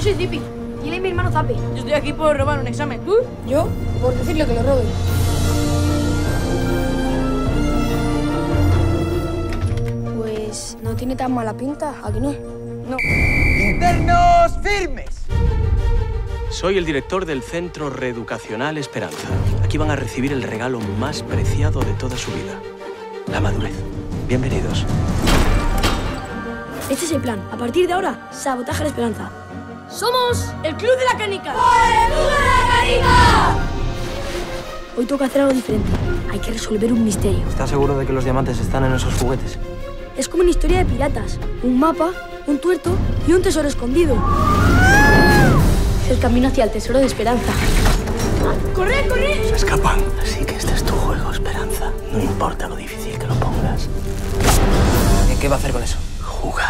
soy Zipi. Y él es mi hermano Zape. Yo estoy aquí por robar un examen. ¿Tú? Yo, por decirle que lo robe. Pues no tiene tan mala pinta, ¿a que no? No. ¡Internos firmes! Soy el director del Centro Reeducacional Esperanza. Aquí van a recibir el regalo más preciado de toda su vida, la madurez. Bienvenidos. Este es el plan. A partir de ahora, sabotaje la esperanza. Somos el Club de la Canica. Hoy toca hacer algo diferente. Hay que resolver un misterio. ¿Estás seguro de que los diamantes están en esos juguetes? Es como una historia de piratas. Un mapa, un tuerto y un tesoro escondido. Es el camino hacia el tesoro de esperanza. ¡Corre, corre! Se escapan. Así que este es tu juego, Esperanza. No importa lo difícil que lo pongas. ¿Qué va a hacer con eso? Jugar.